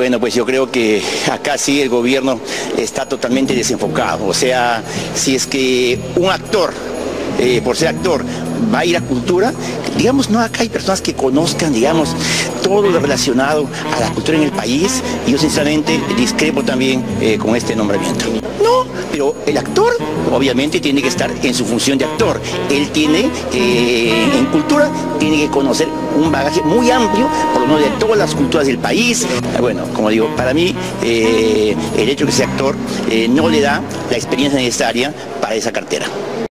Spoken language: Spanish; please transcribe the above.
Bueno, pues yo creo que acá sí el gobierno está totalmente desenfocado. O sea, si es que un actor eh, por ser actor, va a ir a cultura, digamos, no, acá hay personas que conozcan, digamos, todo lo relacionado a la cultura en el país y yo sinceramente discrepo también eh, con este nombramiento. No, pero el actor obviamente tiene que estar en su función de actor. Él tiene, eh, en cultura, tiene que conocer un bagaje muy amplio, por lo menos de todas las culturas del país. Bueno, como digo, para mí el hecho de que sea actor no le da la experiencia necesaria para esa cartera.